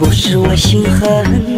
不是我心狠，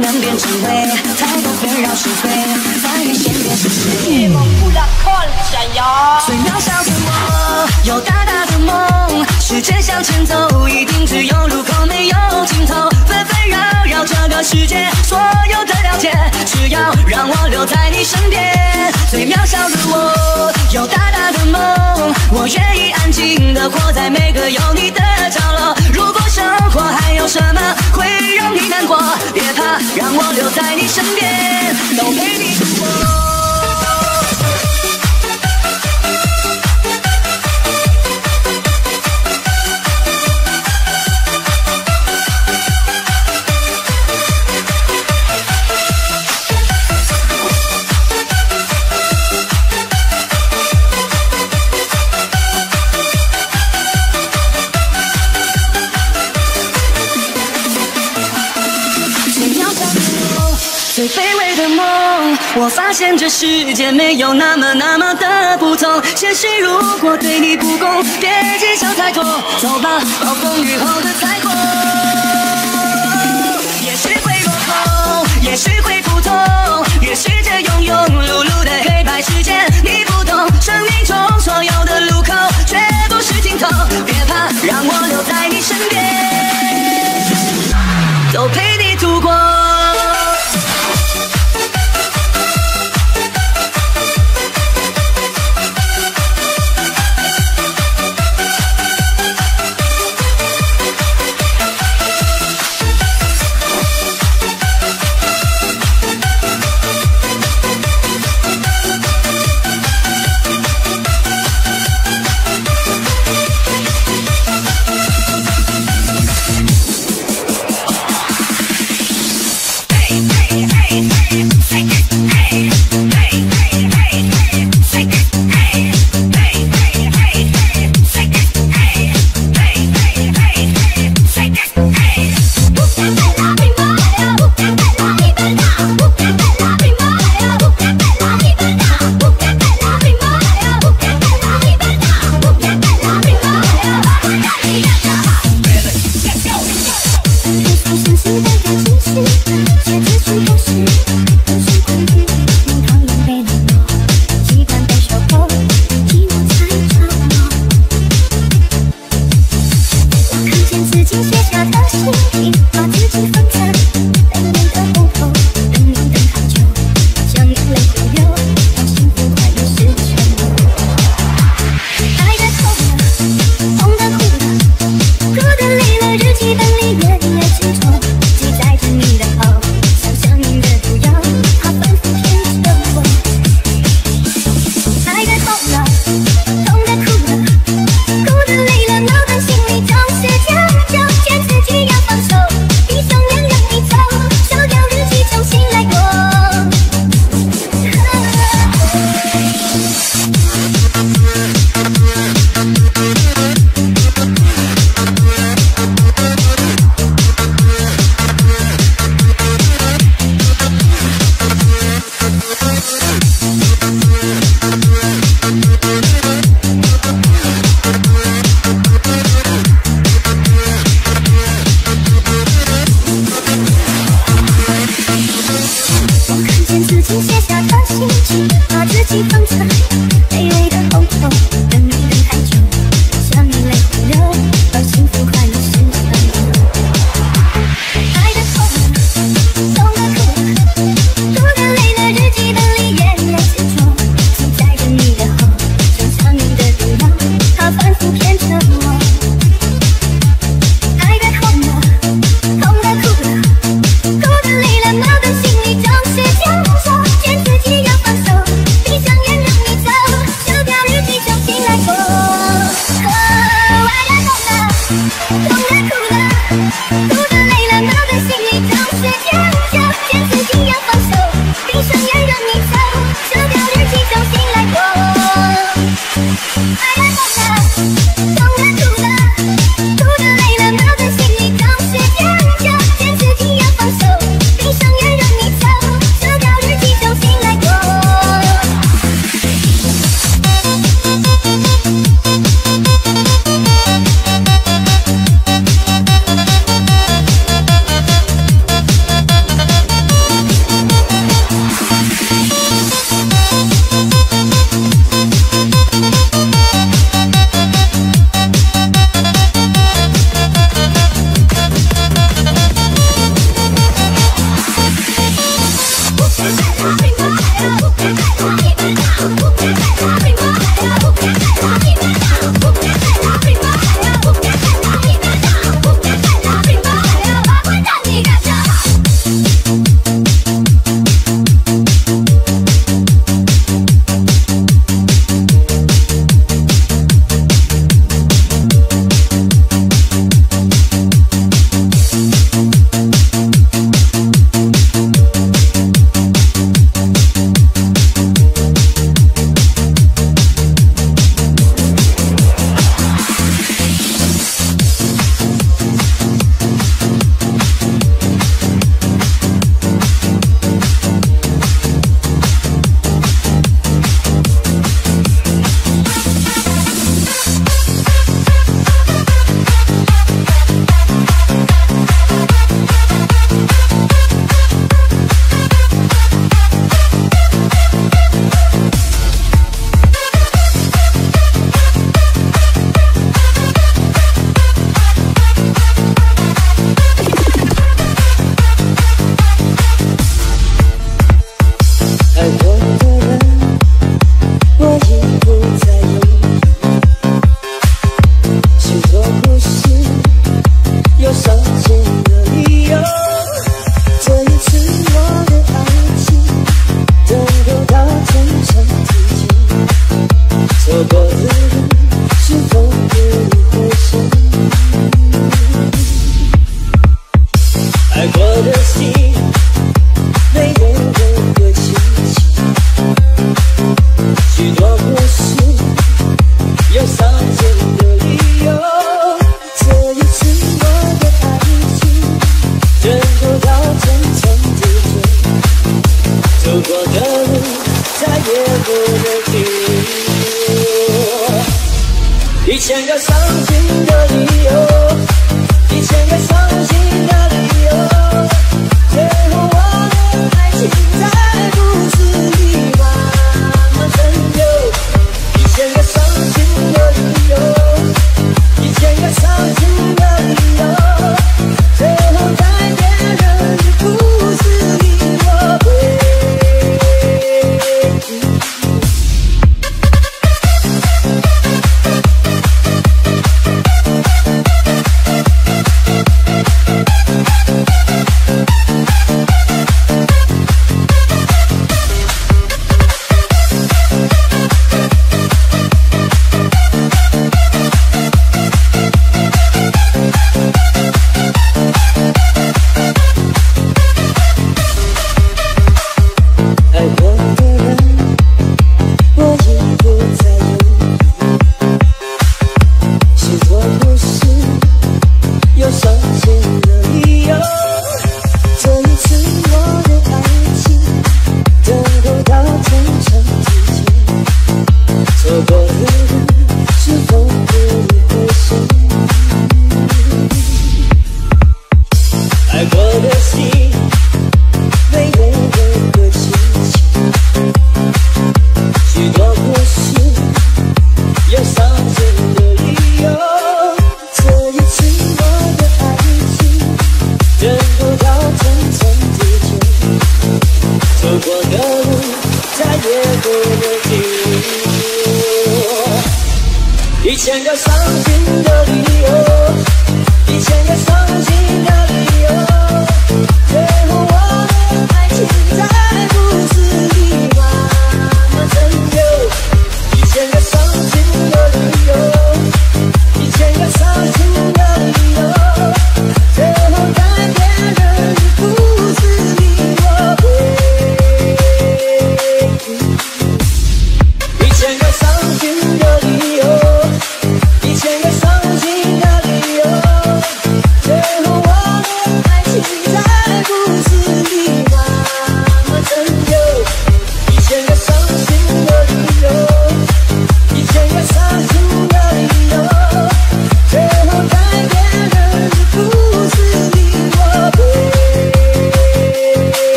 能变成灰，太多纷扰是非，在你身边是？你不要看！最渺小的我，有大大的梦，时间向前走，一定只有路口，没有尽头。绕绕这个世界所有的了解只要让我留在你身边最渺小的我有大大的梦我愿意安静的活在每个有你的角落如果生活还有什么会让你难过别怕让我留在你身边都陪你度过现这世界没有那么那么的不同，现实如果对你不公，别计较太多，走吧，暴风雨后的彩虹。也许会落空，也许会普通，也许这庸庸碌碌的黑白世界，你不懂，生命中所有的路口，绝不是尽头。别怕，让我留在你身边，都陪你度过。写下的心情，把自己封存。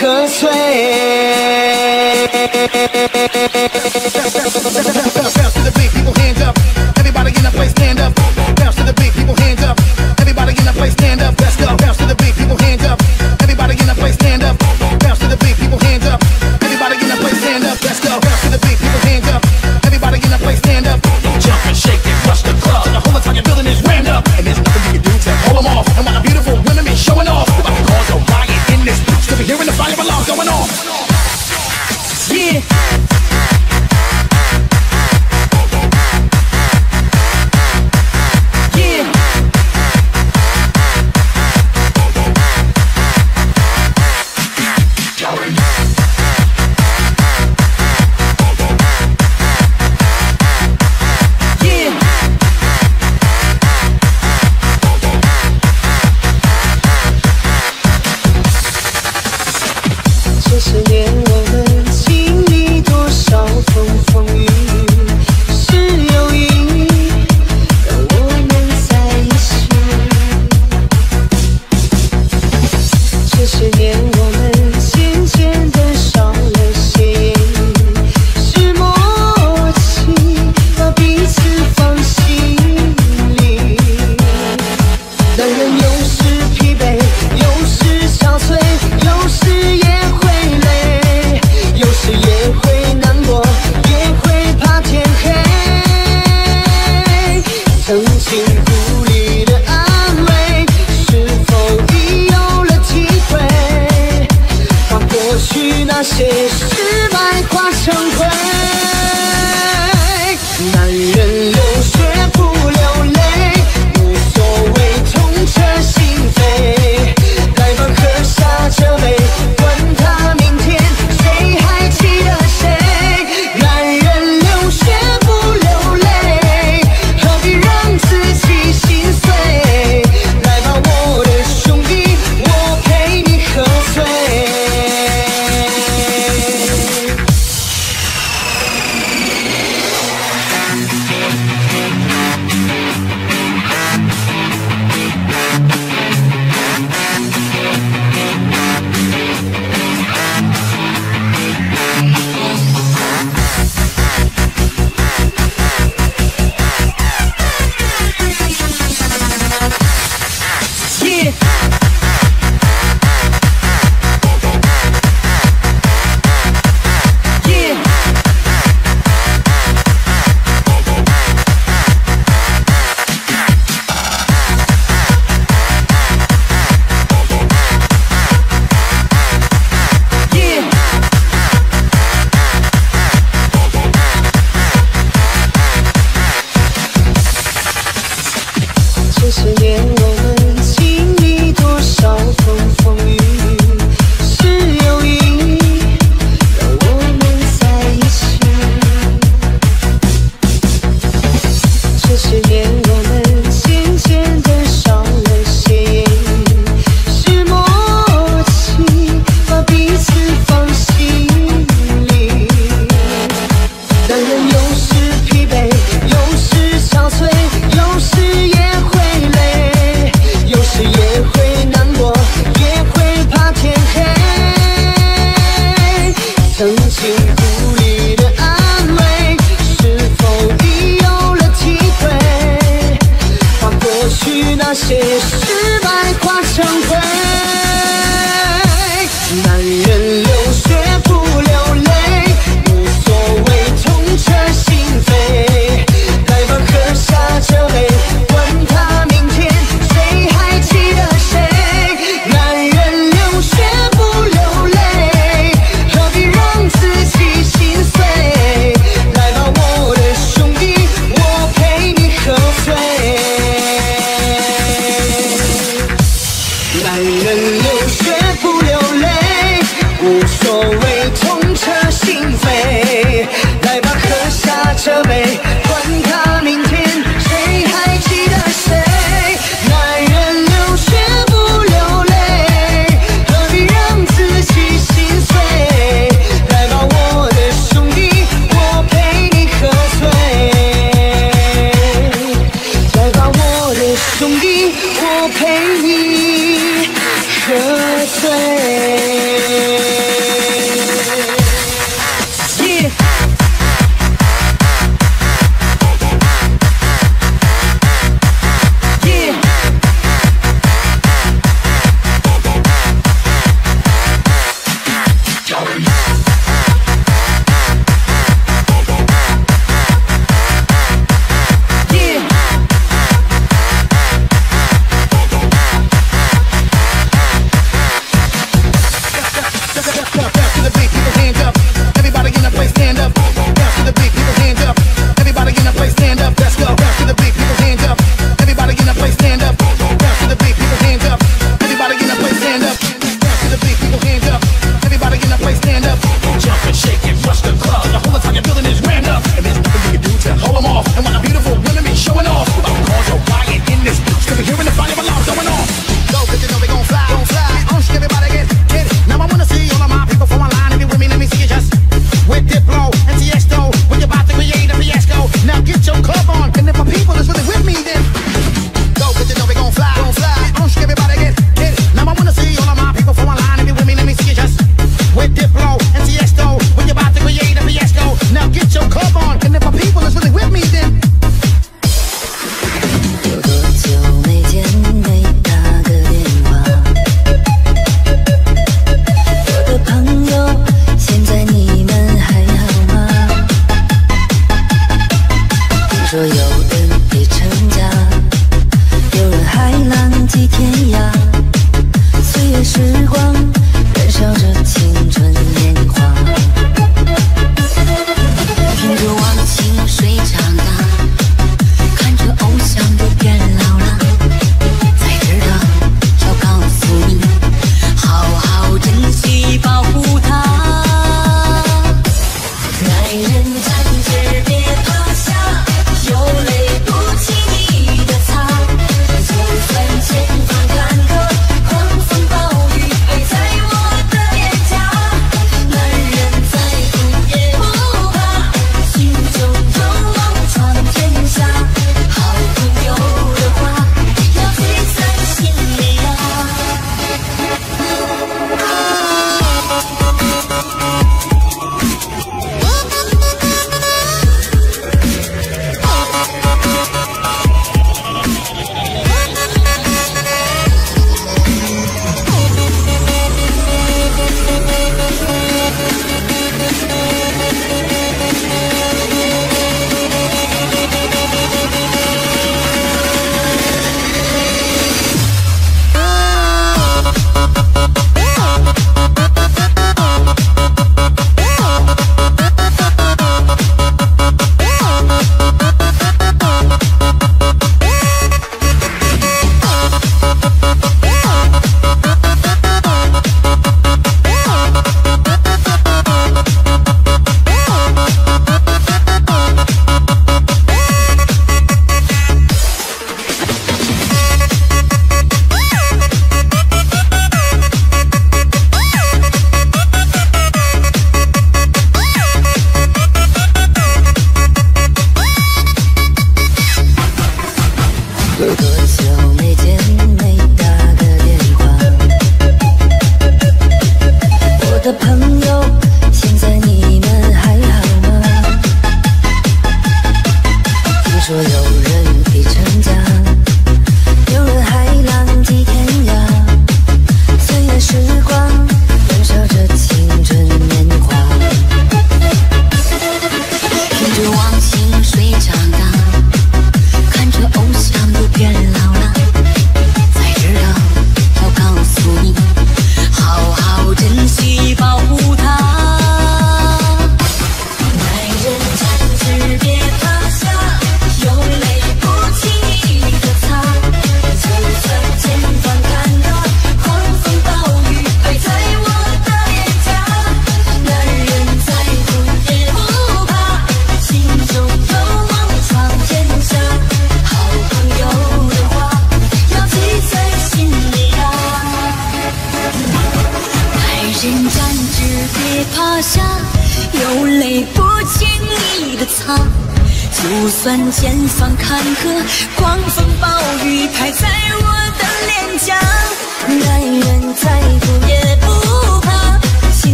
可曾无所谓。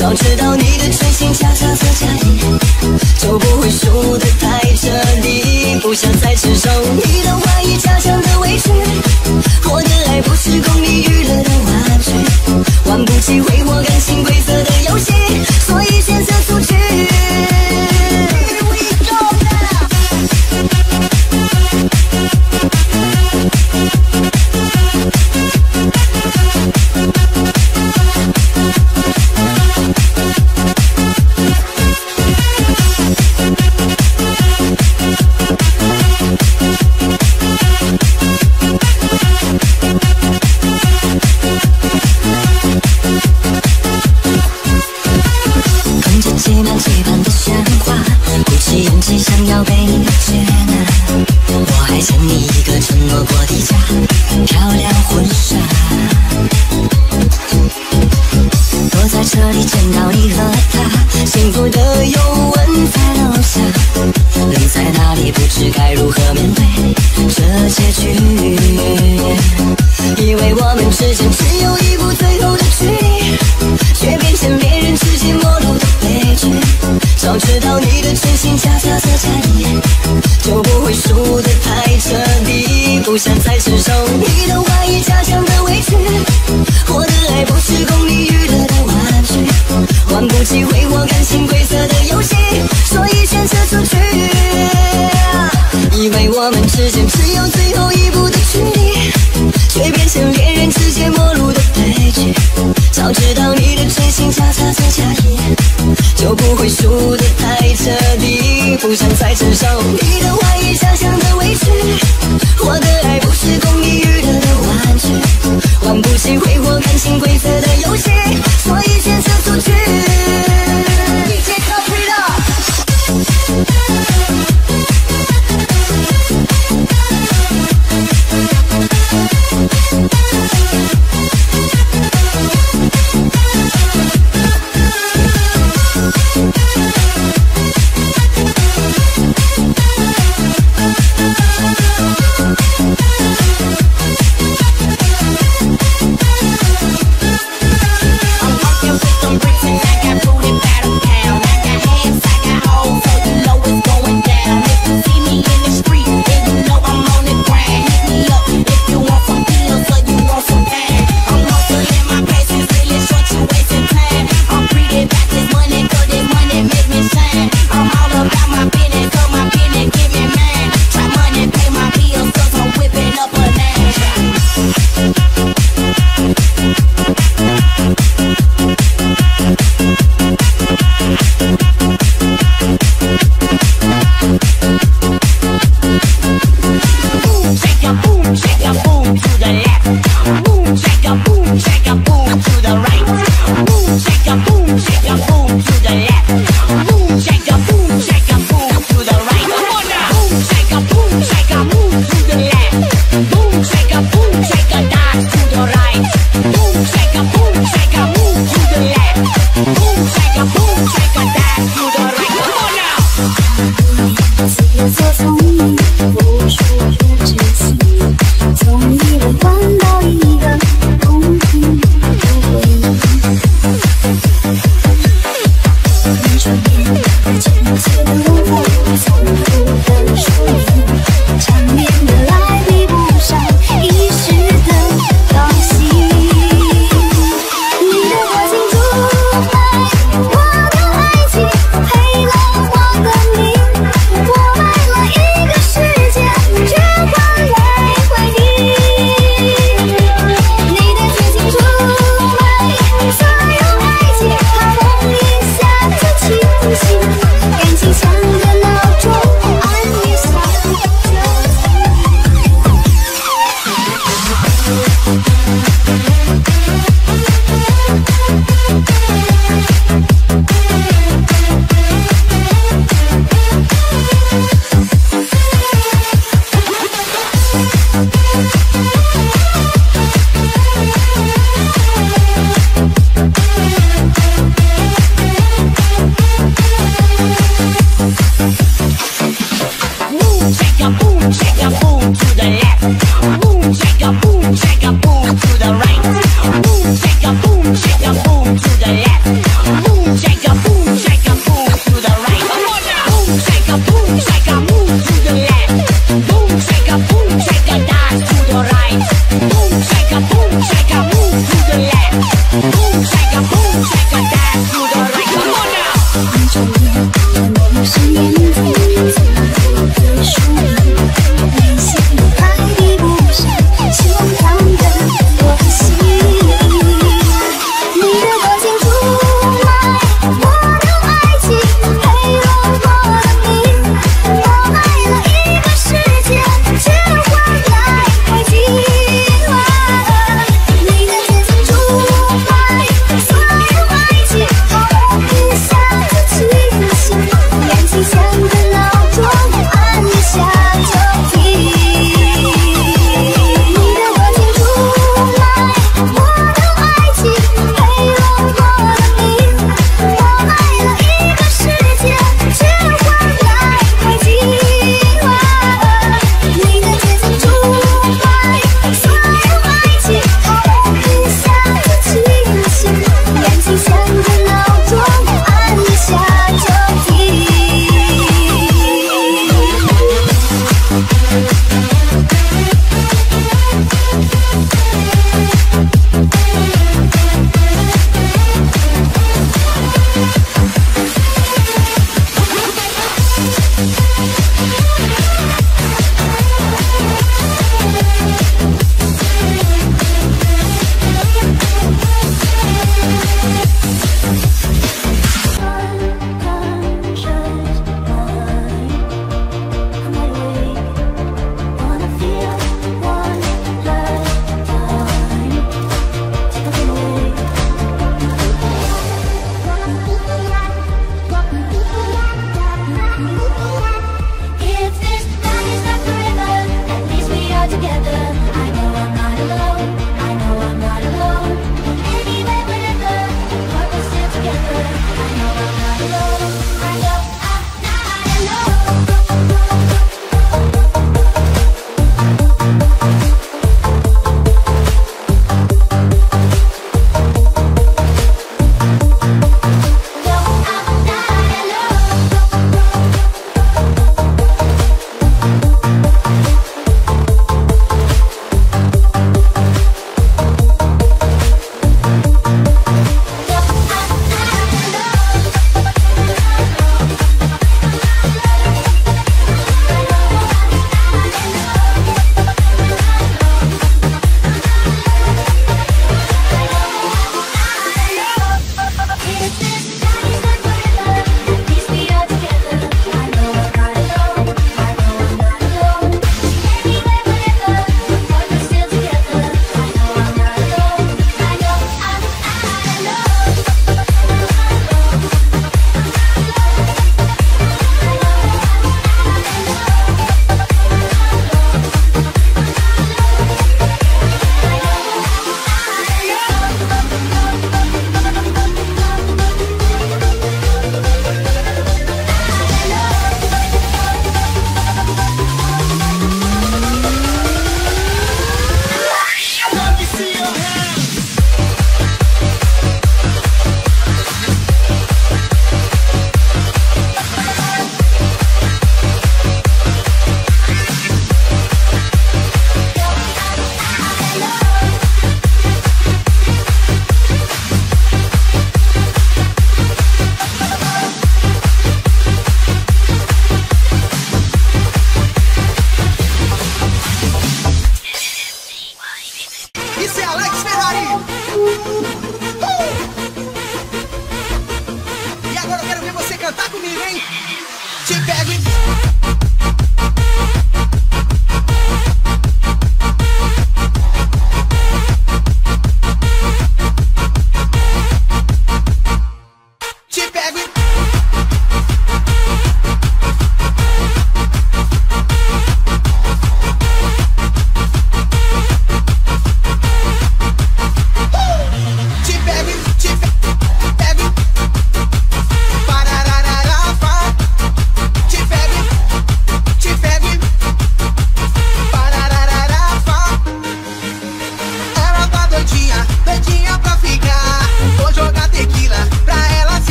早知道你的真心假假做假意，就不会输得太彻底。不想再承受你的怀疑，假象的委屈。我的爱不是供你娱乐的玩具，玩不起挥我。全力，用最紧的才能，